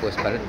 post पर